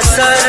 में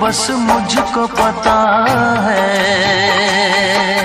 बस मुझको पता है।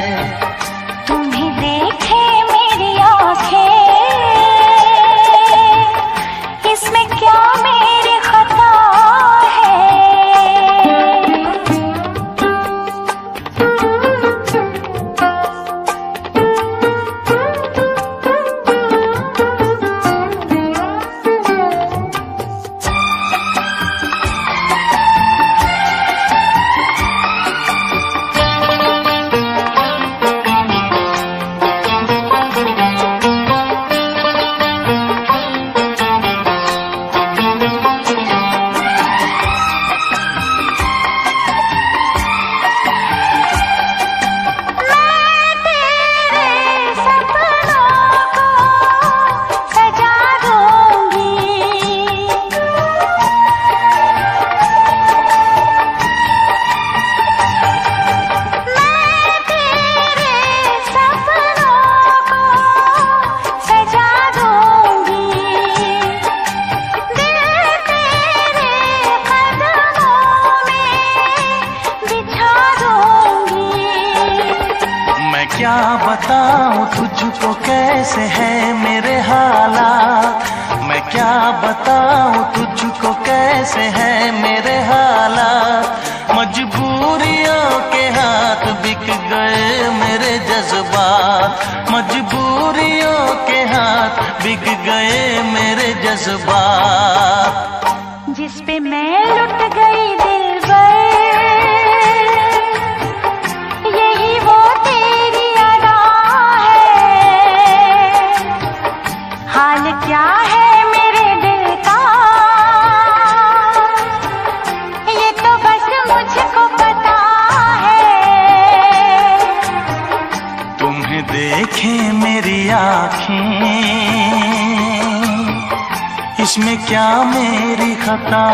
क्या मेरी खता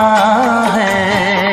है?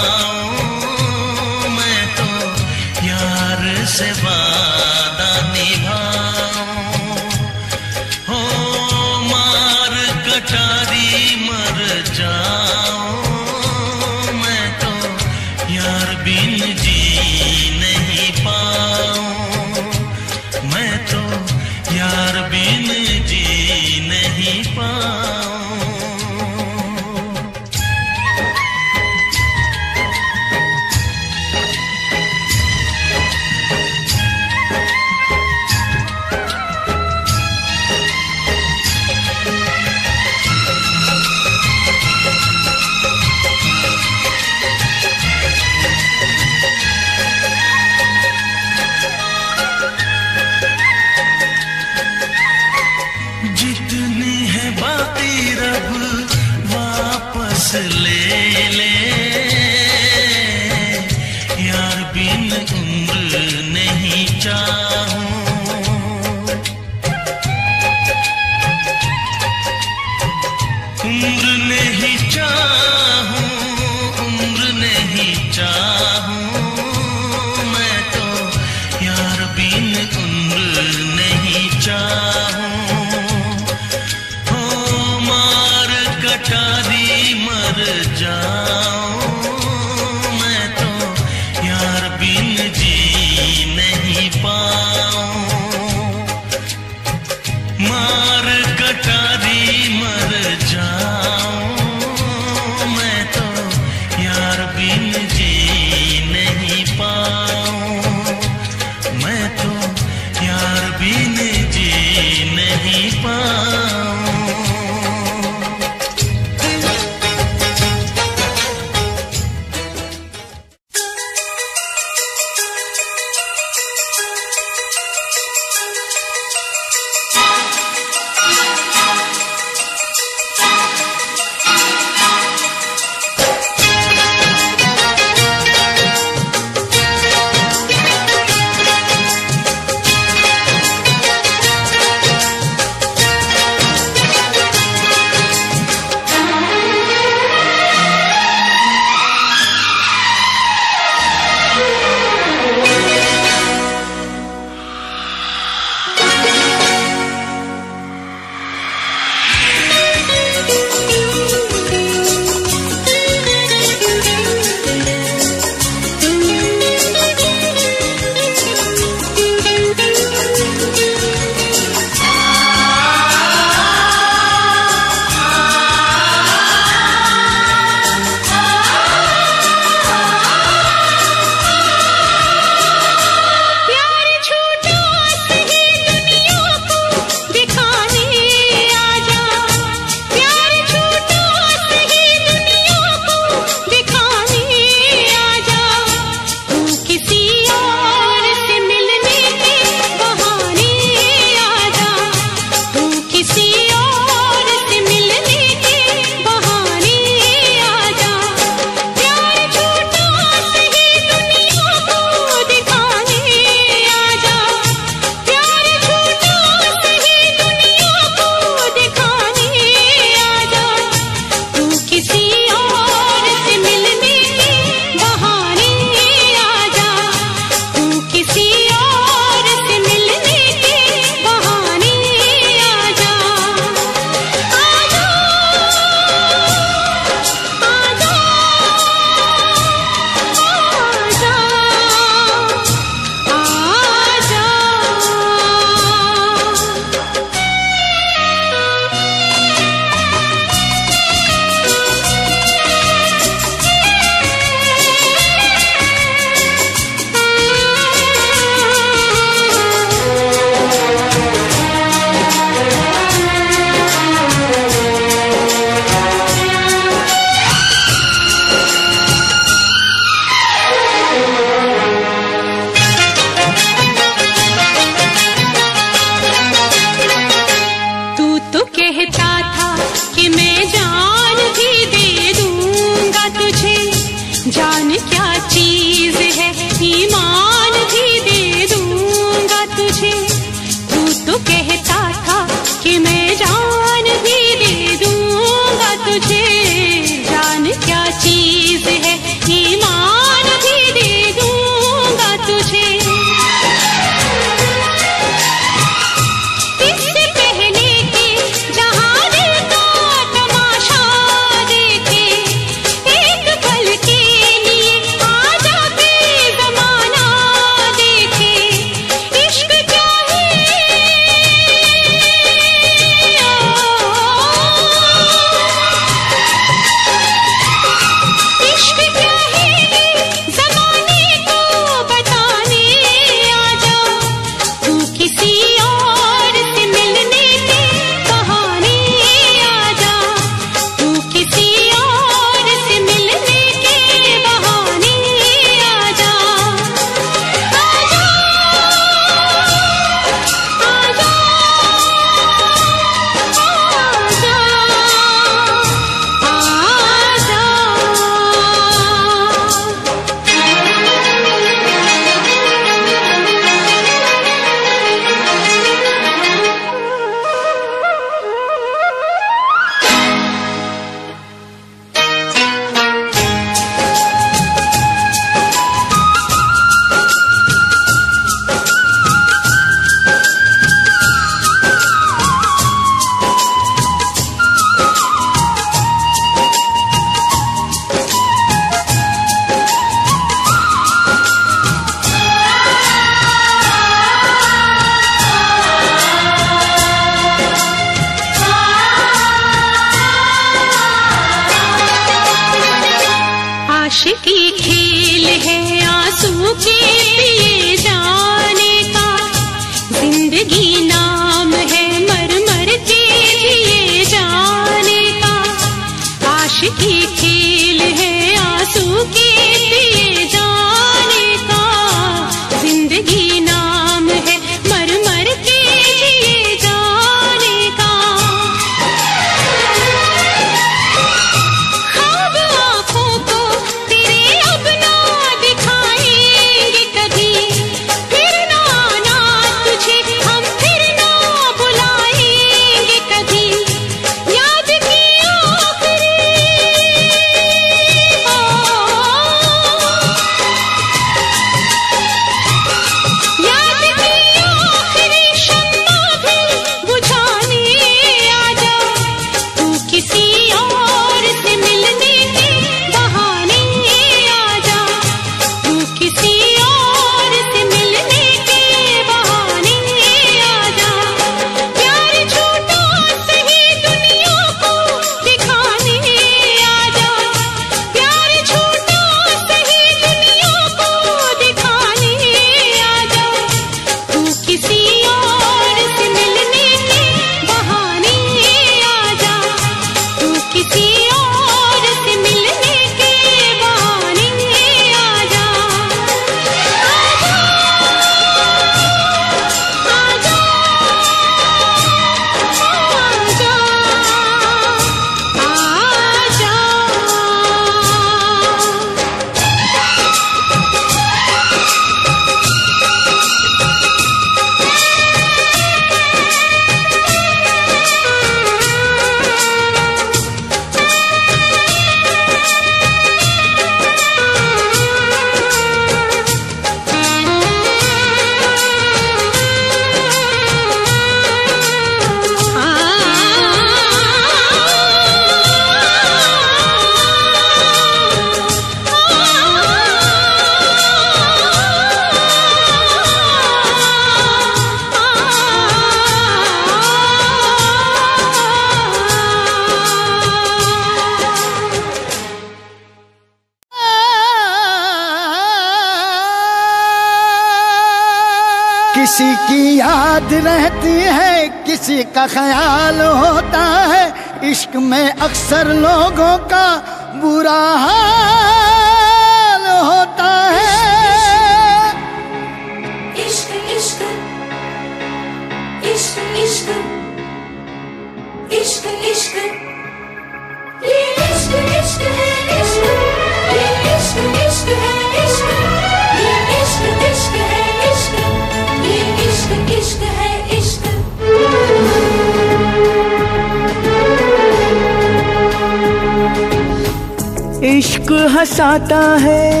है।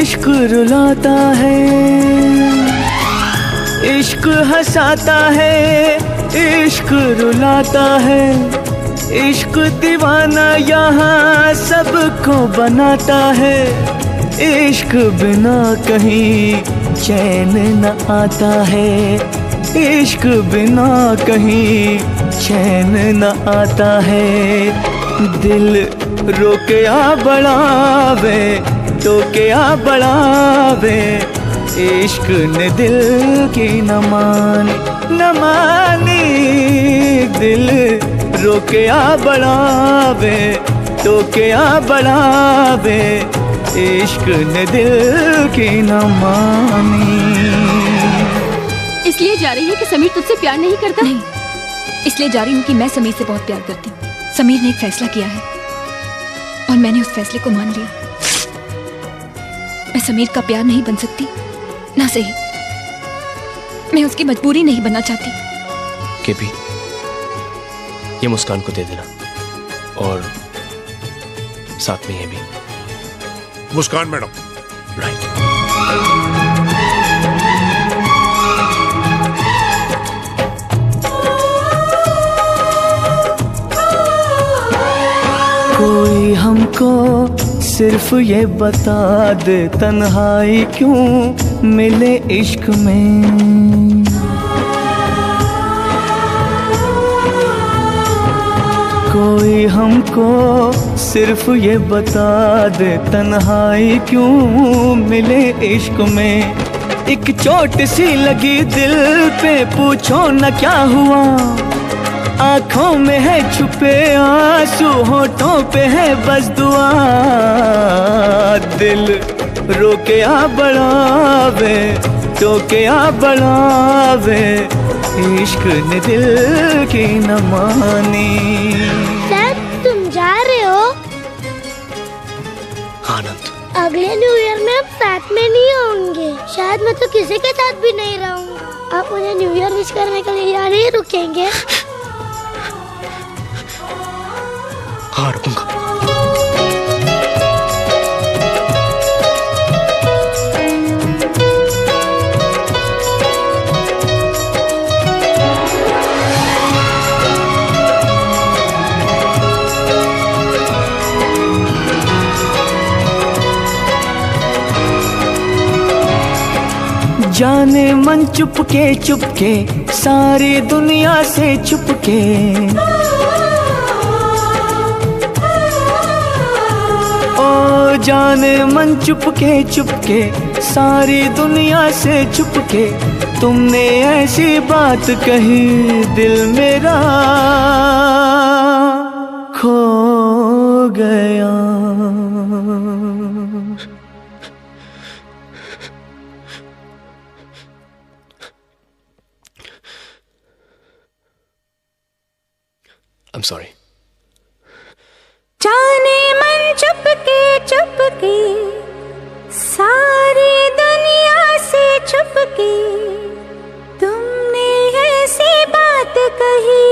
इश्क रुलाता है। इश्क हंसाता है। इश्क रुलाता है। इश्क दीवाना यहाँ सबको बनाता है। इश्क बिना कहीं चैन न आता है। इश्क बिना कहीं चैन न आता है। दिल रोके आ बढ़ावे तो के आ बढ़ावे। इश्क ने दिल की न मानी न मानी। दिल रोके आ बढ़ावे तो के आ बढ़ावे। इश्क ने दिल की न मानी। इसलिए जा रही है कि समीर तुझसे प्यार नहीं करता। नहीं इसलिए जा रही हूँ कि मैं समीर से बहुत प्यार करती हूँ। समीर ने एक फैसला किया है। और मैंने उस फैसले को मान लिया। मैं समीर का प्यार नहीं बन सकती। ना सही। मैं उसकी मजबूरी नहीं बनना चाहती। केपी ये मुस्कान को दे देना। और साथ में ये भी। मुस्कान मैडम कोई हमको सिर्फ़ ये बता दे, तन्हाई क्यों मिले इश्क में? कोई हमको सिर्फ़ ये बता दे, तन्हाई क्यों मिले इश्क में? एक चोट सी लगी दिल पे, पूछो न क्या हुआ? आँखों में है छुपे आँसू होठों पे है बस दुआ। दिल रोके आ बढ़ावे टोके आ बढ़ावे इश्क ने दिल की न मानी। सर तुम जा रहे हो? आनंद। अगले न्यू ईयर में हम साथ में नहीं होंगे। शायद मैं तो किसी के साथ भी नहीं रहूँगा। आप मुझे न्यू ईयर विश करने के लिए यहाँ नहीं रुकेंगे। हाँ रुकूँगा जाने मन चुपके चुपके सारी दुनिया से चुपके जाने मन चुपके चुपके, सारी दुनिया से चुपके। तुमने ऐसी बात कही दिल मेरा, खो गया। एम सॉरी जाने मन चुपके चुपके, सारी दुनिया से चुपके। तुमने ऐसी बात कही,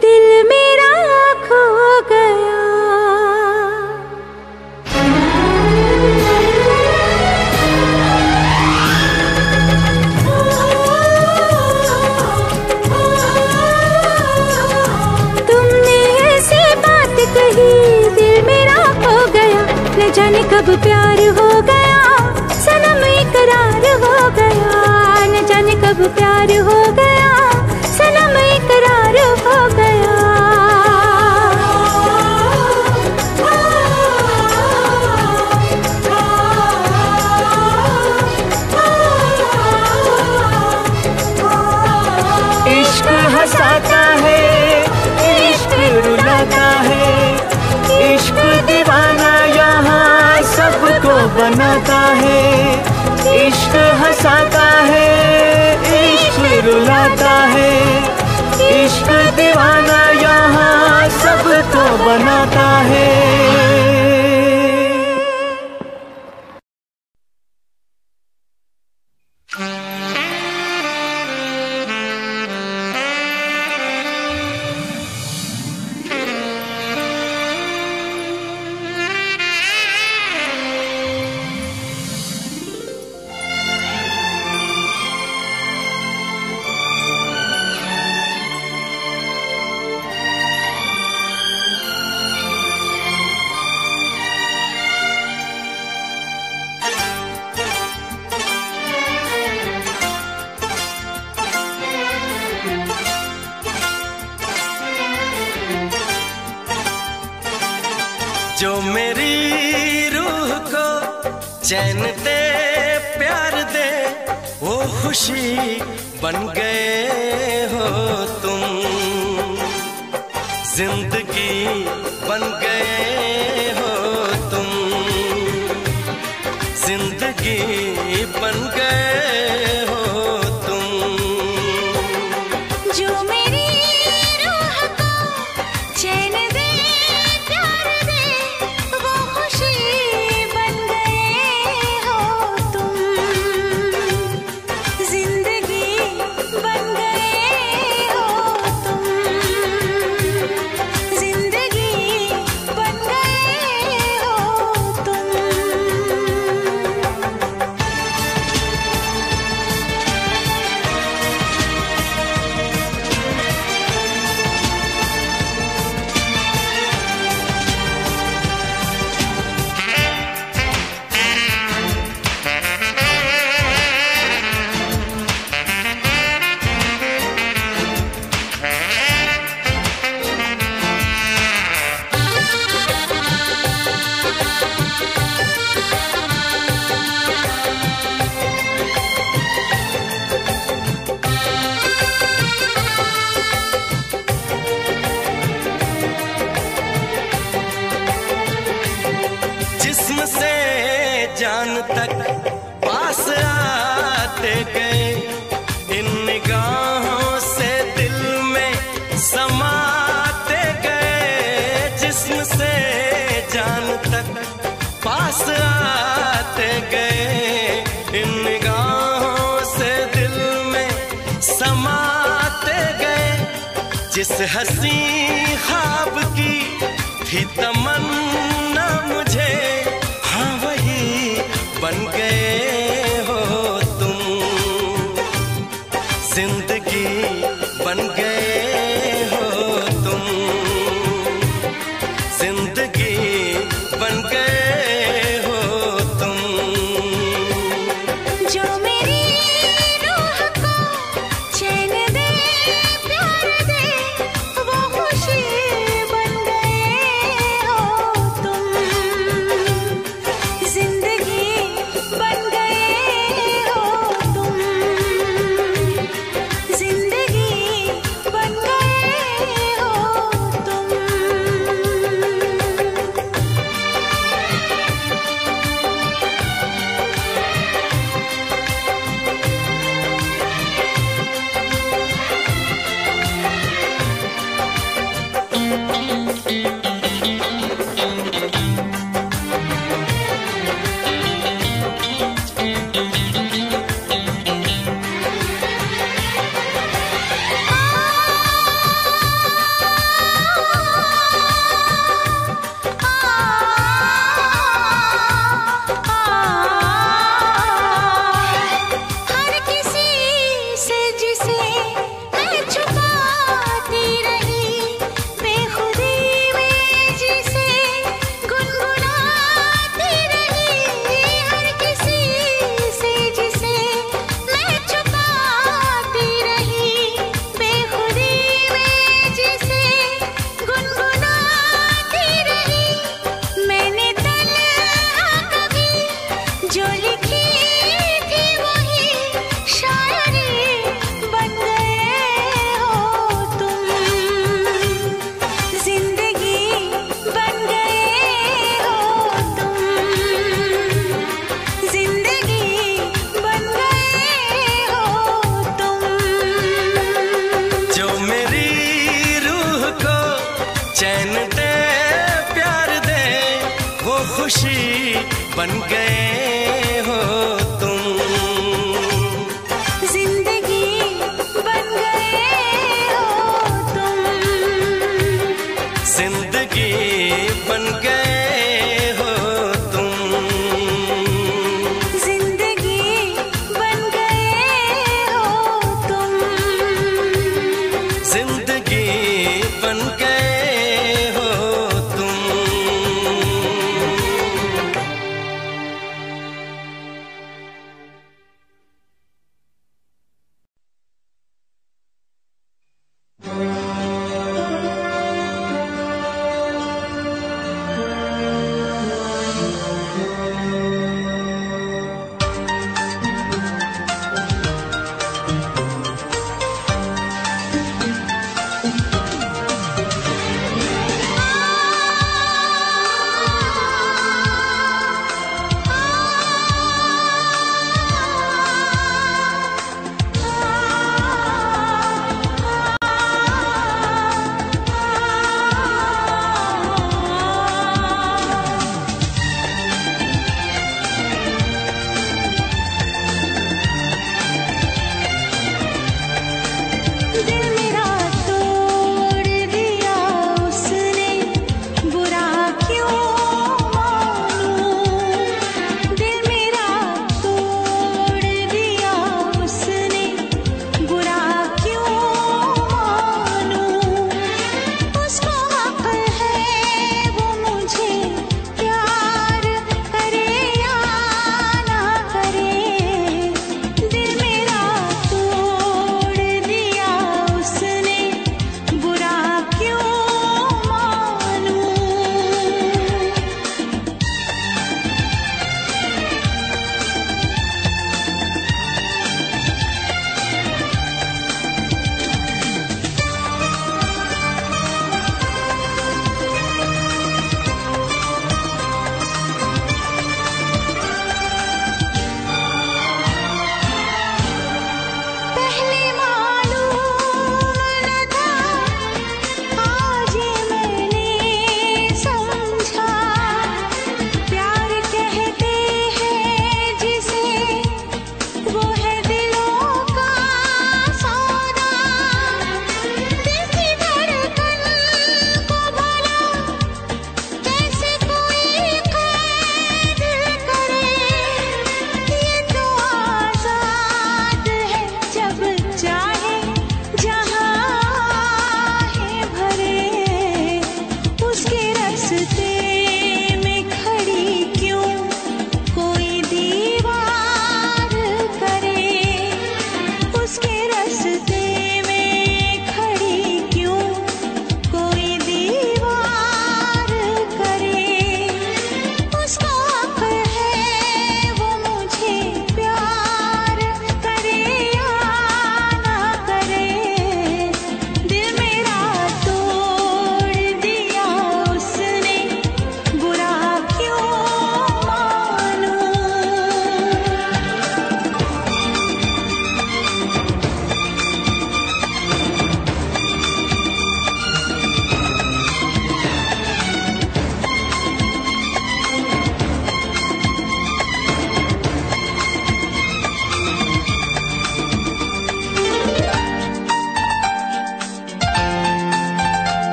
दिल मेरा खो गया। जाने कब प्यार हो गया? सनम इकरार हो गया। न जाने कब प्यार हो गया। बनाता है इश्क हंसाता है इश्क रुलाता है। इश्क दीवाना यहाँ सबको बनाता है। चैन दे, प्यार दे, वो खुशी बन गए हो तुम। ज़िंदगी बन गए हो तुम। ज़िंदगी बन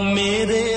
मेरे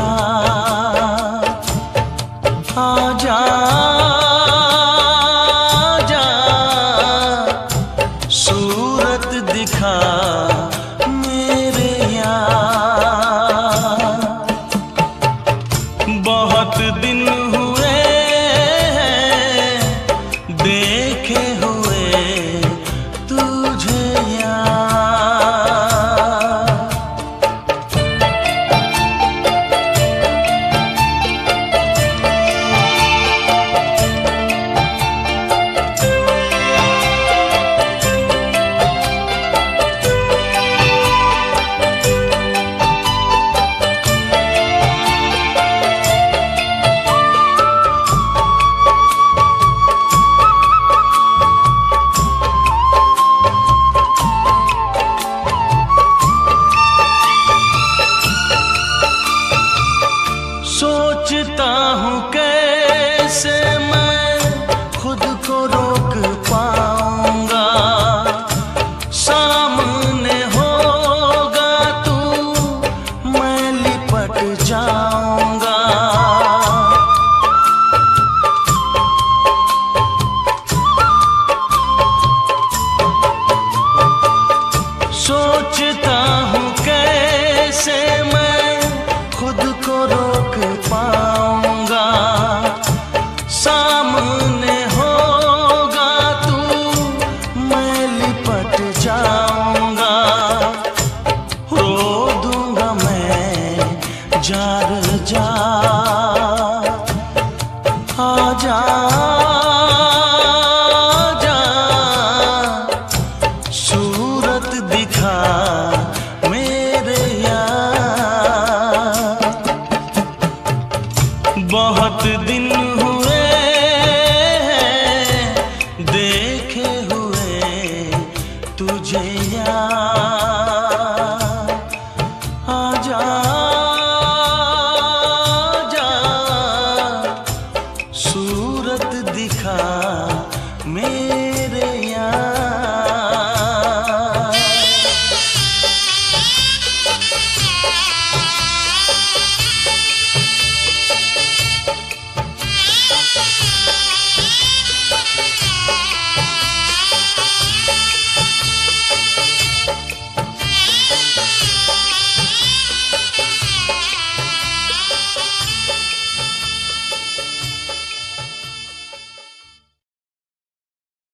啊